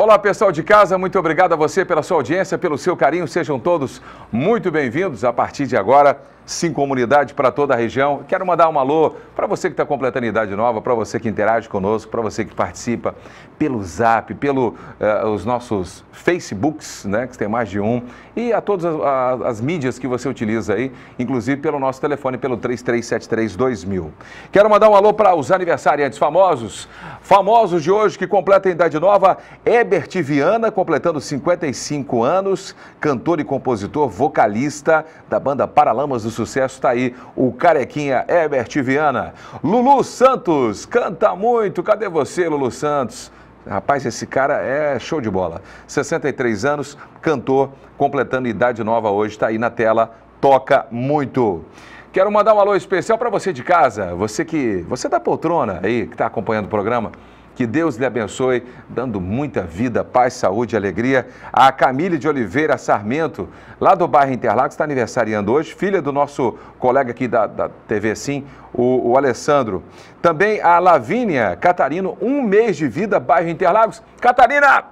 Olá, pessoal de casa, muito obrigado a você pela sua audiência, pelo seu carinho. Sejam todos muito bem-vindos a partir de agora. Sim Comunidade para toda a região. Quero mandar um alô para você que está completando idade nova, para você que interage conosco, para você que participa pelo Zap, pelos uh, os nossos Facebooks, né, que tem mais de um, e a todas as, as, mídias que você utiliza aí, inclusive pelo nosso telefone, pelo 33732000. Quero mandar um alô para os aniversariantes famosos, famosos de hoje que completam idade nova, Herbert Viana, completando 55 anos, cantor e compositor, vocalista da banda Paralamas do sucesso está aí o carequinha Herbert Viana. Lulu Santos, canta muito. Cadê você, Lulu Santos? Rapaz, esse cara é show de bola. 63 anos, cantor, completando idade nova hoje, está aí na tela, toca muito. Quero mandar um alô especial para você de casa, você que, você da poltrona aí, que está acompanhando o programa. Que Deus lhe abençoe, dando muita vida, paz, saúde e alegria. A Camille de Oliveira Sarmento, lá do bairro Interlagos, está aniversariando hoje, filha do nosso colega aqui da, da TV Sim, o, o Alessandro. Também a Lavínia Catarino, um mês de vida, bairro Interlagos. Catarina!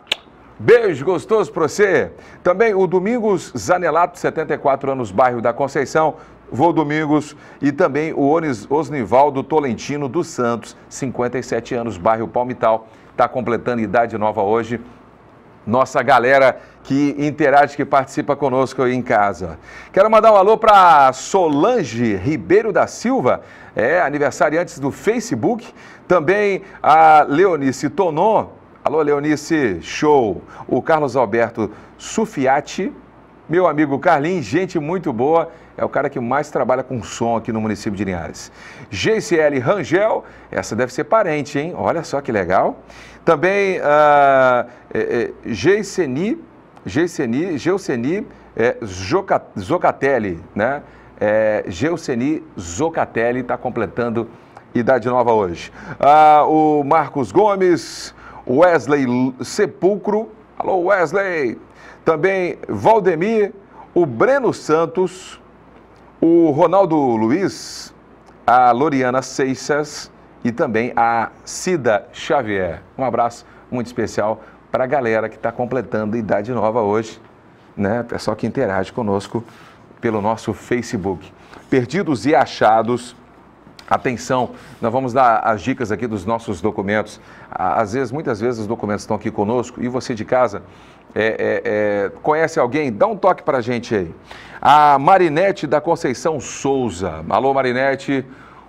Beijo gostoso para você. Também o Domingos Zanelato, 74 anos, bairro da Conceição. Voo Domingos e também o Osnivaldo Tolentino dos Santos, 57 anos, bairro Palmital, está completando idade nova hoje. Nossa galera que interage, que participa conosco aí em casa. Quero mandar um alô para Solange Ribeiro da Silva, é aniversariante do Facebook. Também a Leonice Tonon. Alô, Leonice, show. O Carlos Alberto Sufiati, meu amigo Carlinhos, gente muito boa é o cara que mais trabalha com som aqui no município de Linhares. GCL Rangel, essa deve ser parente, hein? Olha só que legal. Também uh, é, é, Geiceni, é, Zocatelli, né? É, Geuceni Zocatelli está completando idade nova hoje. Ah, o Marcos Gomes, Wesley Sepulcro, alô Wesley, também Valdemir, o Breno Santos, o Ronaldo Luiz, a Loriana Seixas e também a Cida Xavier. Um abraço muito especial para a galera que está completando idade nova hoje, né? Pessoal que interage conosco pelo nosso Facebook. Perdidos e achados. Atenção, nós vamos dar as dicas aqui dos nossos documentos. Às vezes, muitas vezes os documentos estão aqui conosco e você de casa é, é, é, conhece alguém? Dá um toque para a gente aí. A Marinete da Conceição Souza. Alô, Marinete.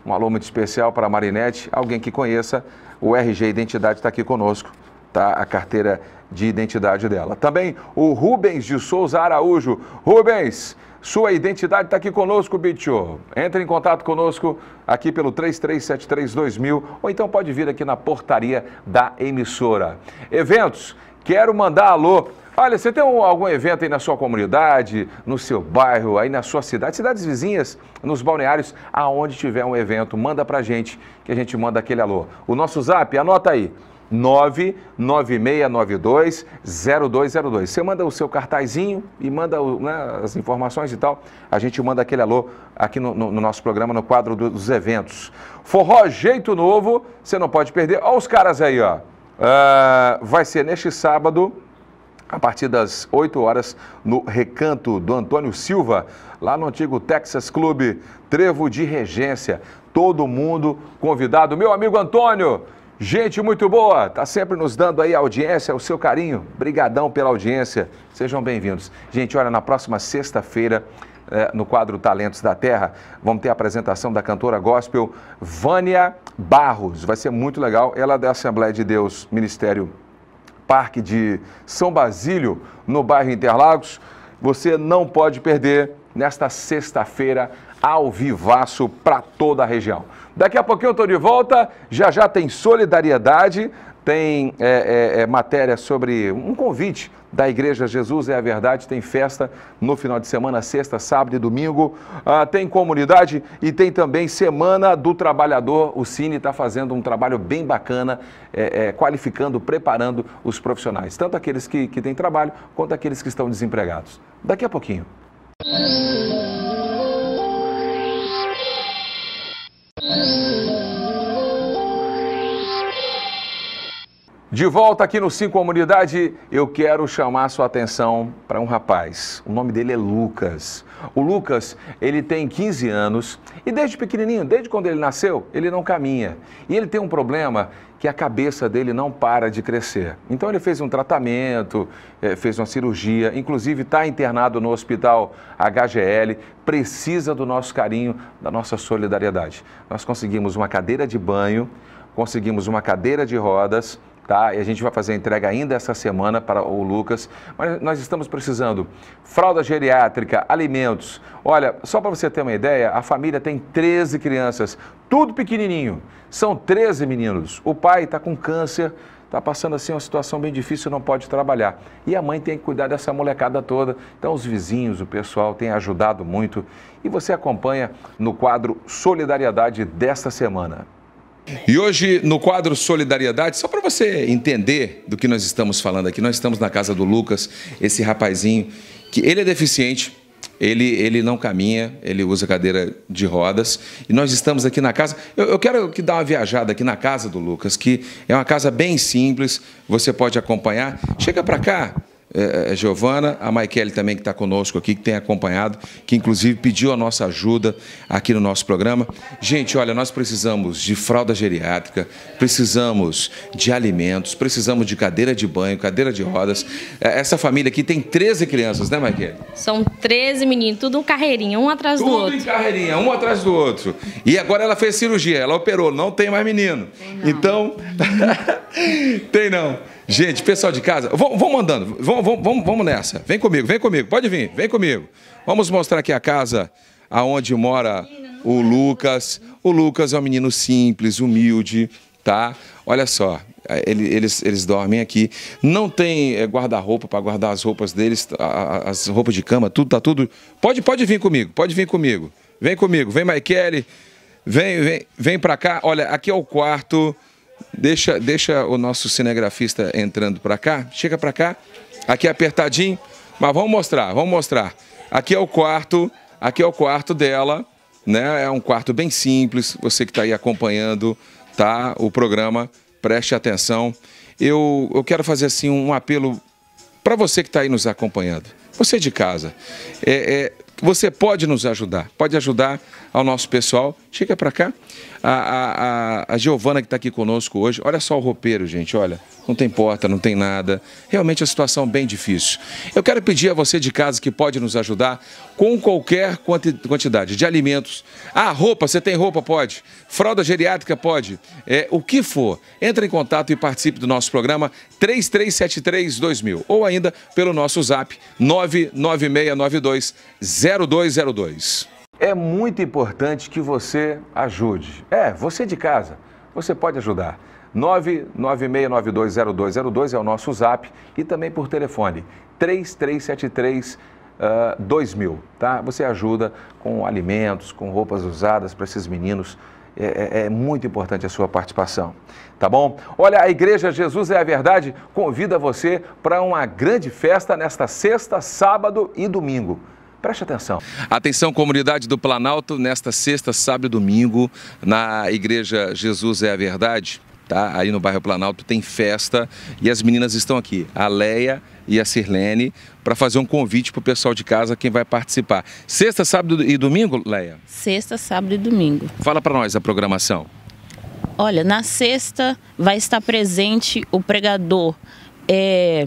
Um alô muito especial para a Marinete. Alguém que conheça o RG Identidade está aqui conosco, tá? A carteira de identidade dela. Também o Rubens de Souza Araújo. Rubens, sua identidade está aqui conosco, bicho. Entre em contato conosco aqui pelo 33732000 ou então pode vir aqui na portaria da emissora. Eventos Quero mandar alô. Olha, você tem algum evento aí na sua comunidade, no seu bairro, aí na sua cidade, cidades vizinhas, nos balneários, aonde tiver um evento, manda pra gente que a gente manda aquele alô. O nosso zap, anota aí. 99692-0202. Você manda o seu cartazinho e manda né, as informações e tal. A gente manda aquele alô aqui no, no, no nosso programa, no quadro dos eventos. Forró Jeito Novo, você não pode perder. Olha os caras aí, ó. Uh, vai ser neste sábado, a partir das 8 horas, no recanto do Antônio Silva, lá no antigo Texas Clube, Trevo de Regência. Todo mundo convidado. Meu amigo Antônio, gente muito boa, tá sempre nos dando aí audiência, o seu carinho. Brigadão pela audiência. Sejam bem-vindos. Gente, olha, na próxima sexta-feira é, no quadro Talentos da Terra, vamos ter a apresentação da cantora gospel Vânia Barros. Vai ser muito legal. Ela é da Assembleia de Deus, Ministério Parque de São Basílio, no bairro Interlagos. Você não pode perder nesta sexta-feira ao vivaço para toda a região. Daqui a pouquinho eu estou de volta, já já tem solidariedade, tem é, é, é, matéria sobre um convite da Igreja Jesus é a Verdade, tem festa no final de semana, sexta, sábado e domingo, ah, tem comunidade e tem também Semana do Trabalhador. O Cine está fazendo um trabalho bem bacana, é, é, qualificando, preparando os profissionais, tanto aqueles que, que têm trabalho quanto aqueles que estão desempregados. Daqui a pouquinho. De volta aqui no Sim Comunidade, eu quero chamar sua atenção para um rapaz. O nome dele é Lucas. O Lucas, ele tem 15 anos e desde pequenininho, desde quando ele nasceu, ele não caminha. E ele tem um problema que a cabeça dele não para de crescer. Então ele fez um tratamento, eh, fez uma cirurgia, inclusive está internado no hospital HGL, precisa do nosso carinho, da nossa solidariedade. Nós conseguimos uma cadeira de banho, conseguimos uma cadeira de rodas tá? E a gente vai fazer a entrega ainda essa semana para o Lucas. Mas nós estamos precisando fralda geriátrica, alimentos. Olha, só para você ter uma ideia, a família tem 13 crianças, tudo pequenininho. São 13 meninos. O pai está com câncer, está passando assim uma situação bem difícil, não pode trabalhar. E a mãe tem que cuidar dessa molecada toda. Então os vizinhos, o pessoal tem ajudado muito. E você acompanha no quadro Solidariedade desta semana. E hoje, no quadro Solidariedade, só para você entender do que nós estamos falando aqui, nós estamos na casa do Lucas, esse rapazinho, que ele é deficiente, ele, ele não caminha, ele usa cadeira de rodas. E nós estamos aqui na casa. Eu, eu, quero que dar uma viajada aqui na casa do Lucas, que é uma casa bem simples, você pode acompanhar. Chega para cá, é, é, Giovana, a Maikele também que está conosco aqui, que tem acompanhado, que inclusive pediu a nossa ajuda aqui no nosso programa. Gente, olha, nós precisamos de fralda geriátrica, precisamos de alimentos, precisamos de cadeira de banho, cadeira de rodas. É, essa família aqui tem 13 crianças, né, Maikele? São 13 meninos, tudo um carreirinha, um atrás tudo do outro. Tudo em carreirinha, um atrás do outro. E agora ela fez cirurgia, ela operou, não tem mais menino. Tem não. Então, tem não. Gente, pessoal de casa, vamos mandando, vamos, vamos, vamos nessa. Vem comigo, vem comigo, pode vir, vem comigo. Vamos mostrar aqui a casa aonde mora o Lucas. O Lucas é um menino simples, humilde, tá? Olha só, eles, eles dormem aqui. Não tem é, guarda-roupa para guardar as roupas deles, as roupas de cama, tudo tá tudo. Pode, pode vir comigo, pode vir comigo. Vem comigo, vem Maikele, vem, vem, vem para cá. Olha, aqui é o quarto Deixa, deixa o nosso cinegrafista entrando para cá. Chega para cá. Aqui é apertadinho. Mas vamos mostrar, vamos mostrar. Aqui é o quarto, aqui é o quarto dela, né? É um quarto bem simples. Você que está aí acompanhando, tá? O programa, preste atenção. Eu, eu quero fazer assim um apelo para você que está aí nos acompanhando. Você de casa, é, é, você pode nos ajudar, pode ajudar ao nosso pessoal. Chega para cá. A, a, a Giovana que está aqui conosco hoje, olha só o roupeiro, gente, olha. Não tem porta, não tem nada. Realmente a situação bem difícil. Eu quero pedir a você de casa que pode nos ajudar com qualquer quantidade de alimentos. Ah, roupa, você tem roupa? Pode. Fralda geriátrica? Pode. É, o que for. Entre em contato e participe do nosso programa 3373-2000 ou ainda pelo nosso zap 99692 0202. É muito importante que você ajude. É, você de casa, você pode ajudar. 996920202 é o nosso zap e também por telefone 3373 uh, 2000, tá? Você ajuda com alimentos, com roupas usadas para esses meninos. É, é, é, muito importante a sua participação, tá bom? Olha, a Igreja Jesus é a Verdade convida você para uma grande festa nesta sexta, sábado e domingo. Preste atenção. Atenção, comunidade do Planalto, nesta sexta, sábado e domingo, na Igreja Jesus é a Verdade, tá? Aí no bairro Planalto tem festa e as meninas estão aqui, a Leia e a Sirlene, para fazer um convite para o pessoal de casa, quem vai participar. Sexta, sábado e domingo, Leia? Sexta, sábado e domingo. Fala para nós a programação. Olha, na sexta vai estar presente o pregador é,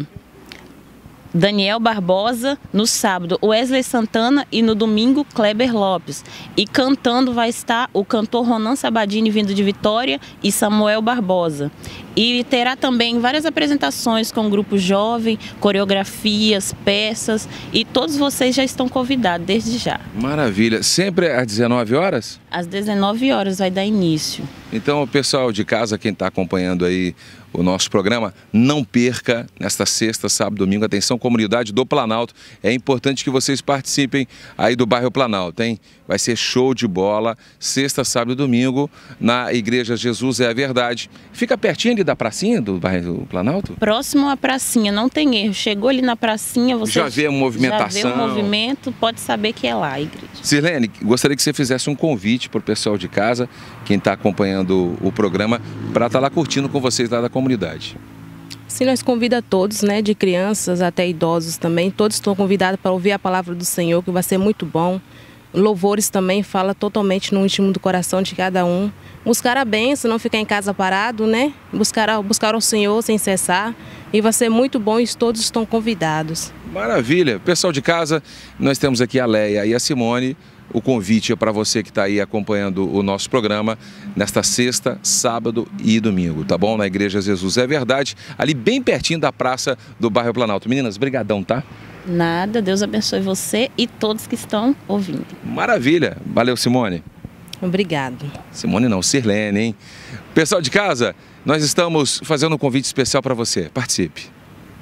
Daniel Barbosa, no sábado Wesley Santana e no domingo Kleber Lopes. E cantando vai estar o cantor Ronan Sabadini vindo de Vitória e Samuel Barbosa. E terá também várias apresentações com o grupo jovem, coreografias, peças e todos vocês já estão convidados desde já. Maravilha. Sempre às 19 horas? Às 19 horas vai dar início. Então, o pessoal de casa, quem está acompanhando aí o nosso programa, não perca nesta sexta, sábado, domingo. Atenção, comunidade do Planalto. É importante que vocês participem aí do bairro Planalto, hein? Vai ser show de bola, sexta, sábado e domingo, na Igreja Jesus é a Verdade. Fica pertinho ali da pracinha do bairro Planalto? Próximo à pracinha, não tem erro. Chegou ali na pracinha, você já vê a movimentação. Já vê o movimento, pode saber que é lá a igreja. Sirlene, gostaria que você fizesse um convite para o pessoal de casa, quem está acompanhando o programa, para estar tá lá curtindo com vocês lá da comunidade. Sim, nós convidamos todos, né, de crianças até idosos também, todos estão convidados para ouvir a palavra do Senhor, que vai ser muito bom. Louvores também fala totalmente no íntimo do coração de cada um. Buscar a bênção, não ficar em casa parado, né? Buscar, buscar o Senhor sem cessar. E vai ser muito bom e todos estão convidados. Maravilha. Pessoal de casa, nós temos aqui a Leia e a Simone o convite é para você que está aí acompanhando o nosso programa nesta sexta, sábado e domingo, tá bom? Na Igreja Jesus é Verdade, ali bem pertinho da praça do bairro Planalto. Meninas, brigadão, tá? Nada, Deus abençoe você e todos que estão ouvindo. Maravilha, valeu Simone. Obrigado. Simone não, Sirlene, hein? Pessoal de casa, nós estamos fazendo um convite especial para você, participe.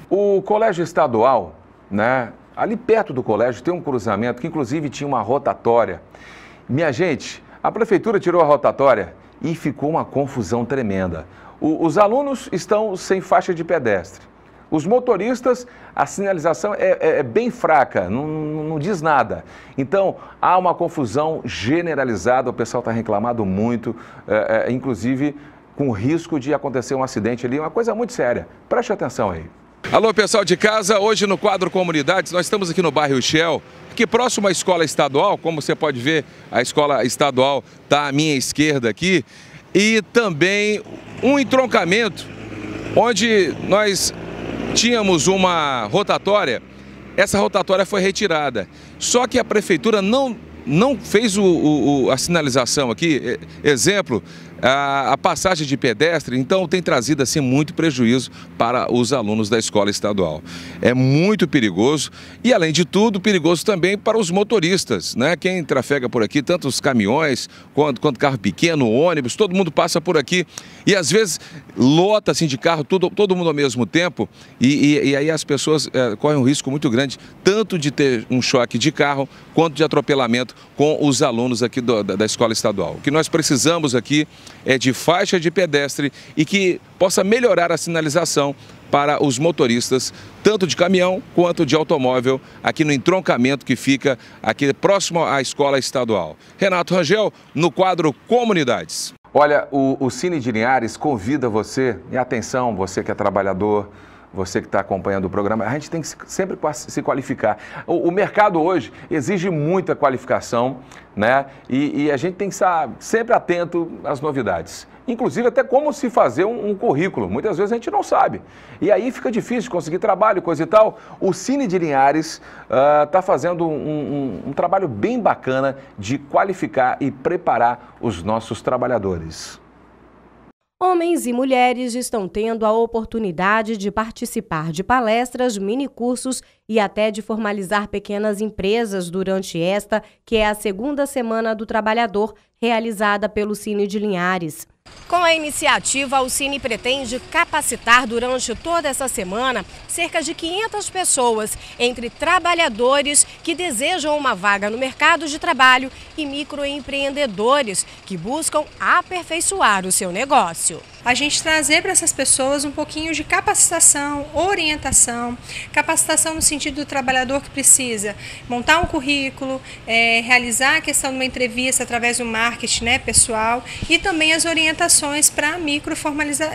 O Colégio Estadual, né, Ali perto do colégio tem um cruzamento que inclusive tinha uma rotatória. Minha gente, a prefeitura tirou a rotatória e ficou uma confusão tremenda. O, os alunos estão sem faixa de pedestre. Os motoristas, a sinalização é, é, é bem fraca, não, não, diz nada. Então, há uma confusão generalizada, o pessoal está reclamando muito, é, é, inclusive com risco de acontecer um acidente ali, uma coisa muito séria. Preste atenção aí. Alô, pessoal de casa. Hoje no quadro Comunidades, nós estamos aqui no bairro Shell, aqui próximo à escola estadual. Como você pode ver, a escola estadual está à minha esquerda aqui. E também um entroncamento, onde nós tínhamos uma rotatória. Essa rotatória foi retirada. Só que a prefeitura não, não fez o, o, a sinalização aqui. Exemplo, a, a, passagem de pedestre, então tem trazido assim muito prejuízo para os alunos da escola estadual. É muito perigoso e além de tudo perigoso também para os motoristas, né? Quem trafega por aqui, tanto os caminhões quanto, quanto carro pequeno, ônibus, todo mundo passa por aqui e às vezes lota assim de carro tudo, todo mundo ao mesmo tempo e, e, e aí as pessoas é, correm um risco muito grande tanto de ter um choque de carro quanto de atropelamento com os alunos aqui do, da, da escola estadual. O que nós precisamos aqui é de faixa de pedestre e que possa melhorar a sinalização para os motoristas, tanto de caminhão quanto de automóvel, aqui no entroncamento que fica aqui próximo à escola estadual. Renato Rangel, no quadro Comunidades. Olha, o, o Cine de Linhares convida você, e atenção, você que é trabalhador, você que está acompanhando o programa, a gente tem que sempre se qualificar. O, o mercado hoje exige muita qualificação, né? E, e, a gente tem que estar sempre atento às novidades. Inclusive até como se fazer um, um currículo. Muitas vezes a gente não sabe. E aí fica difícil conseguir trabalho, coisa e tal. O Cine de Linhares está uh, fazendo um, um, um trabalho bem bacana de qualificar e preparar os nossos trabalhadores. Homens e mulheres estão tendo a oportunidade de participar de palestras, minicursos e até de formalizar pequenas empresas durante esta, que é a segunda Semana do Trabalhador, realizada pelo Cine de Linhares. Com a iniciativa, o Cine pretende capacitar durante toda essa semana cerca de 500 pessoas, entre trabalhadores que desejam uma vaga no mercado de trabalho e microempreendedores que buscam aperfeiçoar o seu negócio a gente trazer para essas pessoas um pouquinho de capacitação, orientação, capacitação no sentido do trabalhador que precisa montar um currículo, é, realizar a questão de uma entrevista através do marketing né, pessoal e também as orientações para micro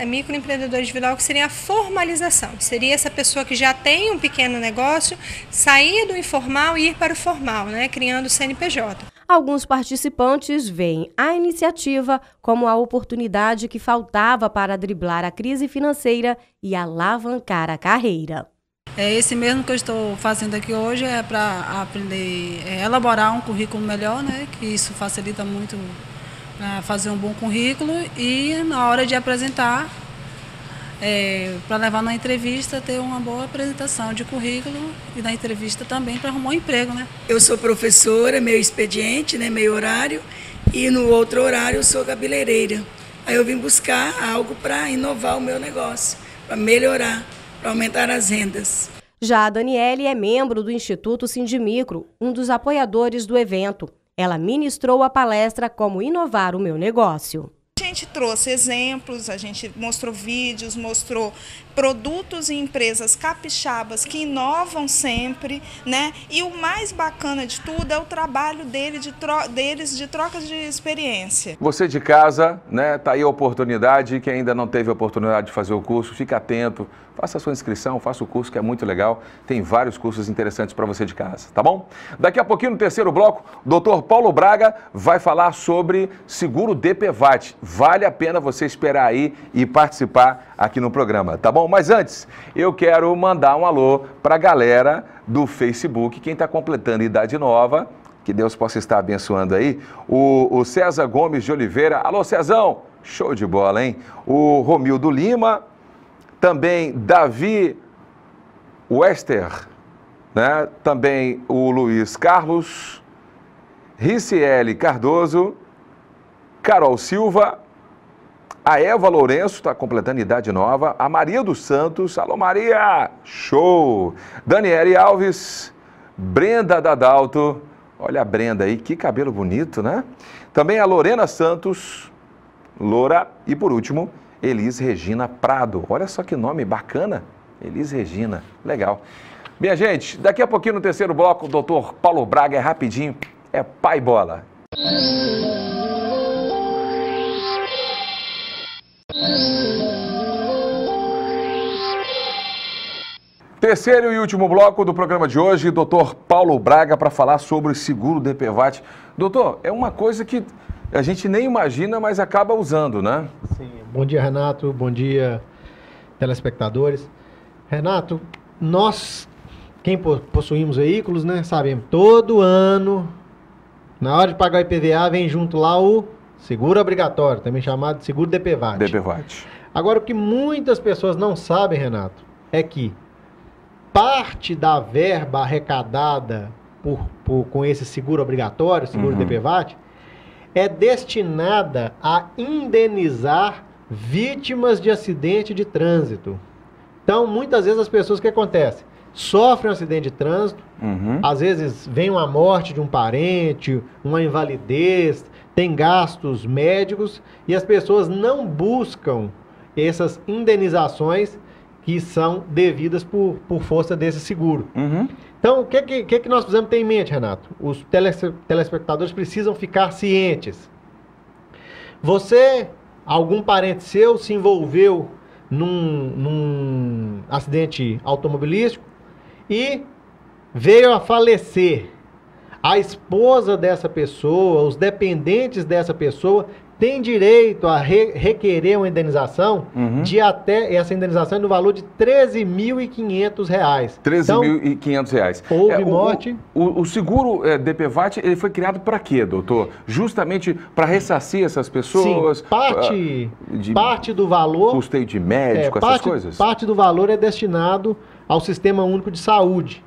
microempreendedor individual, que seria a formalização. Seria essa pessoa que já tem um pequeno negócio, sair do informal e ir para o formal, né, criando o CNPJ. Alguns participantes veem a iniciativa como a oportunidade que faltava para driblar a crise financeira e alavancar a carreira. É esse mesmo que eu estou fazendo aqui hoje é para aprender, é elaborar um currículo melhor, né? Que isso facilita muito para fazer um bom currículo e na hora de apresentar é, para levar na entrevista, ter uma boa apresentação de currículo e na entrevista também para arrumar um emprego, né? Eu sou professora, meio expediente, né, meio horário, e no outro horário eu sou cabeleireira. Aí eu vim buscar algo para inovar o meu negócio, para melhorar, para aumentar as rendas. Já a Daniele é membro do Instituto Sindimicro, um dos apoiadores do evento. Ela ministrou a palestra Como Inovar o Meu Negócio. A gente trouxe exemplos, a gente mostrou vídeos, mostrou produtos e empresas capixabas que inovam sempre, né? E o mais bacana de tudo é o trabalho dele de deles de trocas de experiência. Você de casa, né? Tá aí a oportunidade, quem ainda não teve a oportunidade de fazer o curso, fica atento, faça a sua inscrição, faça o curso que é muito legal. Tem vários cursos interessantes para você de casa, tá bom? Daqui a pouquinho, no terceiro bloco, o doutor Paulo Braga vai falar sobre seguro DPVAT. Vale a pena você esperar aí e participar aqui no programa, tá bom? Mas antes, eu quero mandar um alô para a galera do Facebook, quem está completando idade nova, que Deus possa estar abençoando aí. O, o, César Gomes de Oliveira. Alô, Cezão! Show de bola, hein? O Romildo Lima. Também Davi Wester. Né? Também o Luiz Carlos. Riciele Cardoso. Carol Silva. A Eva Lourenço está completando idade nova. A Maria dos Santos. Alô, Maria! Show! Daniele Alves. Brenda Dadalto. Olha a Brenda aí, que cabelo bonito, né? Também a Lorena Santos, Loura. E por último, Elis Regina Prado. Olha só que nome bacana. Elis Regina, legal. Minha gente, daqui a pouquinho no terceiro bloco, o doutor Paulo Braga é rapidinho, é pai bola. Terceiro e último bloco do programa de hoje, doutor Paulo Braga para falar sobre o seguro DPVAT. Doutor, é uma coisa que a gente nem imagina, mas acaba usando, né? Sim. Bom dia, Renato. Bom dia, telespectadores. Renato, nós, quem possuímos veículos, né, sabemos, todo ano, na hora de pagar o IPVA, vem junto lá o seguro obrigatório, também chamado de seguro DPVAT. DPVAT. Agora, o que muitas pessoas não sabem, Renato, é que parte da verba arrecadada por, por, com esse seguro obrigatório, seguro uhum. DPVAT, é destinada a indenizar vítimas de acidente de trânsito. Então, muitas vezes as pessoas, o que acontece? Sofrem um acidente de trânsito, uhum. às vezes vem uma morte de um parente, uma invalidez, tem gastos médicos e as pessoas não buscam essas indenizações que são devidas por, por força desse seguro. Uhum. Então, o que, que, que nós precisamos ter em mente, Renato? Os telespectadores precisam ficar cientes. Você, algum parente seu, se envolveu num, num acidente automobilístico e veio a falecer. A esposa dessa pessoa, os dependentes dessa pessoa tem direito a re requerer uma indenização uhum. de até essa indenização é no valor de R$ 13.500. R$ 13.500. Então, houve é, morte. O, o, o seguro é, DPVAT ele foi criado para quê, doutor? Justamente para ressarcir essas pessoas? Sim, parte, uh, de parte do valor. Custeio de médico, é, essas parte, coisas? Parte do valor é destinado ao Sistema Único de Saúde.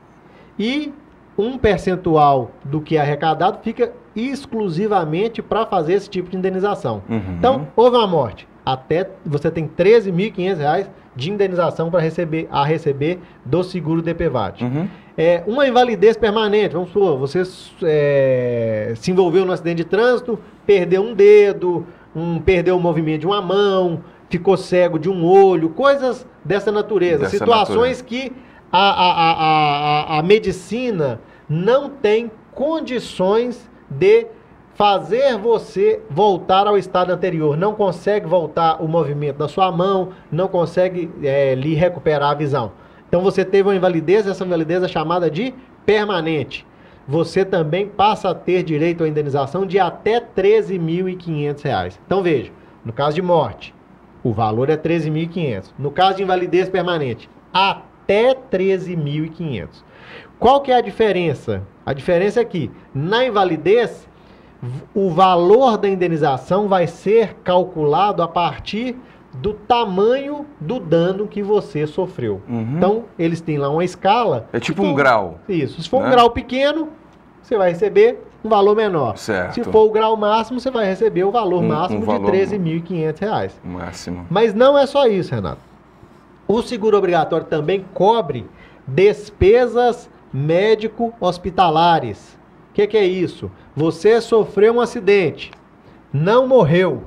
E um percentual do que é arrecadado fica exclusivamente para fazer esse tipo de indenização. Uhum. Então, houve uma morte. Até você tem R$ 13.500 de indenização para receber a receber do seguro DPVAT. Uhum. É, uma invalidez permanente, vamos supor, você é, se envolveu no acidente de trânsito, perdeu um dedo, um, perdeu o movimento de uma mão, ficou cego de um olho, coisas dessa natureza. Dessa situações natureza. que a, a, a, a, medicina não tem condições de fazer você voltar ao estado anterior. Não consegue voltar o movimento da sua mão, não consegue é, lhe recuperar a visão. Então você teve uma invalidez, essa invalidez é chamada de permanente. Você também passa a ter direito à indenização de até R$ 13.500. Então veja, no caso de morte, o valor é R$ 13.500. No caso de invalidez permanente, até R$ 13.500. Qual que é a diferença? A diferença é que na invalidez o valor da indenização vai ser calculado a partir do tamanho do dano que você sofreu. Uhum. Então, eles têm lá uma escala. É tipo um grau. Isso. Se for né? um grau pequeno, você vai receber um valor menor. Certo. Se for o grau máximo, você vai receber o valor um, máximo um valor... de R$ 13.500. Máximo. Mas não é só isso, Renato. O seguro obrigatório também cobre despesas médico-hospitalares. O que, que é isso? Você sofreu um acidente, não morreu,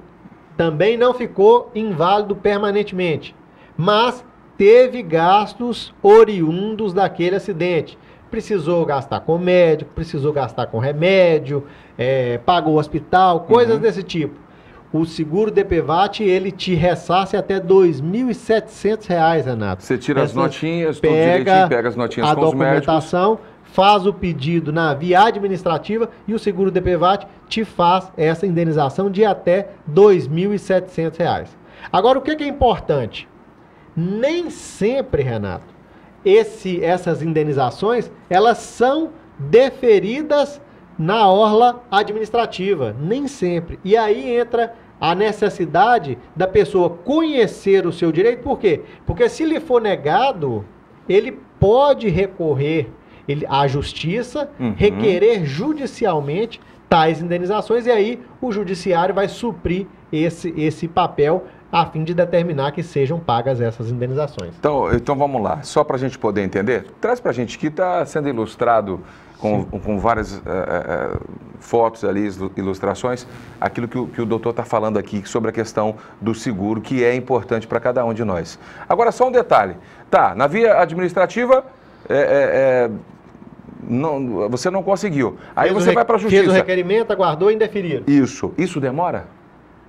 também não ficou inválido permanentemente, mas teve gastos oriundos daquele acidente. Precisou gastar com médico, precisou gastar com remédio, é, pagou o hospital, coisas uhum. desse tipo. O seguro DPVAT, ele te ressarce até R$ 2.700, Renato. Você tira as notinhas, pega pega as notinhas a com documentação, faz o pedido na via administrativa e o seguro DPVAT te faz essa indenização de até 2.700 reais. Agora, o que que é importante? Nem sempre, Renato, esse, essas indenizações, elas são deferidas na orla administrativa, nem sempre. E aí entra a necessidade da pessoa conhecer o seu direito, por quê? Porque se lhe for negado, ele pode recorrer ele, à justiça, Uhum. requerer judicialmente tais indenizações, e aí o judiciário vai suprir esse, esse papel a fim de determinar que sejam pagas essas indenizações. Então, então vamos lá, só para a gente poder entender, traz para a gente que está sendo ilustrado com, com várias eh, eh, fotos ali, ilu- ilustrações, aquilo que o, que o doutor está falando aqui sobre a questão do seguro, que é importante para cada um de nós. Agora, só um detalhe. Tá, na via administrativa, eh, eh, eh, não- você não conseguiu. Aí Fez você vai para a Fez o justiça. requerimento, aguardou e indeferiram. Isso. Isso demora?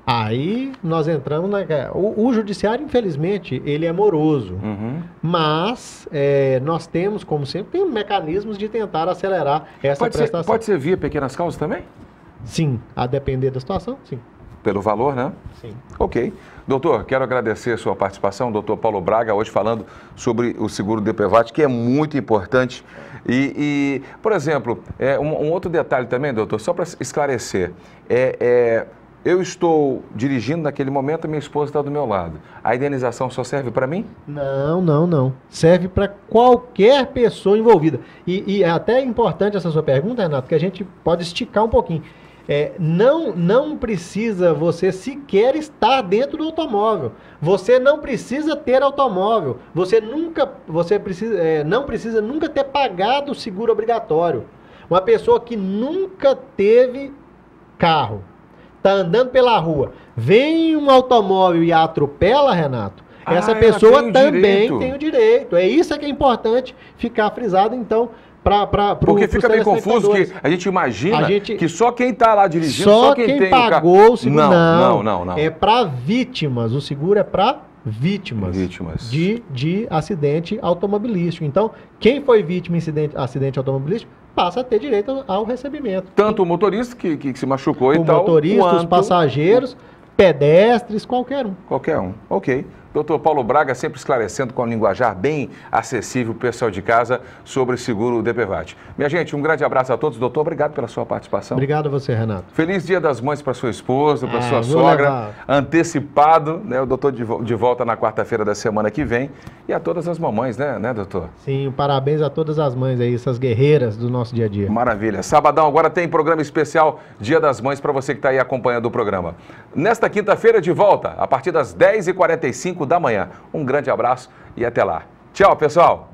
Aí nós entramos na. O, o judiciário, infelizmente, ele é moroso. Uhum. Mas é, nós temos, como sempre, mecanismos de tentar acelerar essa Pode ser, prestação. pode ser via pequenas causas também? Sim, a depender da situação, sim. Pelo valor, né? sim. Ok. Doutor, quero agradecer a sua participação, doutor Paulo Braga, hoje falando sobre o seguro DPVAT, que é muito importante. E, e, por exemplo, é, um, um outro detalhe também, doutor, só para esclarecer. É, é, eu estou dirigindo naquele momento, minha esposa está do meu lado. A indenização só serve para mim? Não, não, não. Serve para qualquer pessoa envolvida. E, e é até importante essa sua pergunta, Renato, que a gente pode esticar um pouquinho. É, não, não precisa você sequer estar dentro do automóvel. Você não precisa ter automóvel. Você nunca, você precisa, é, não precisa nunca ter pagado o seguro obrigatório. Uma pessoa que nunca teve carro, está andando pela rua, vem um automóvel e a atropela, Renato. Ah, Essa pessoa tem o também direito. tem o direito. É isso que é importante ficar frisado, então, para Porque fica meio confuso que a gente imagina A gente- que só quem está lá dirigindo, só, só, quem, quem tem o carro- pagou o seguro. Não, não, Não, não, não. É para vítimas. O seguro é para vítimas, Vítimas. De, de acidente automobilístico. Então, quem foi vítima de acidente, acidente automobilístico passa a ter direito ao recebimento. Tanto o motorista que, que se machucou e o tal, motorista, os passageiros, pedestres, qualquer um. Qualquer um. Ok. Doutor Paulo Braga sempre esclarecendo com um linguajar bem acessível para o pessoal de casa sobre o seguro DPVAT. Minha gente, um grande abraço a todos. Doutor, obrigado pela sua participação. Obrigado a você, Renato. Feliz Dia das Mães para sua esposa, para Ah, sua sogra. levar. Antecipado, né? O doutor de volta na quarta-feira da semana que vem. E a todas as mamães, né, né, doutor? Sim, parabéns a todas as mães aí, essas guerreiras do nosso dia a dia. Maravilha. Sabadão agora tem programa especial Dia das Mães para você que está aí acompanhando o programa. Nesta quinta-feira de volta, a partir das 10h45 da manhã. Um grande abraço e até lá. Tchau, pessoal.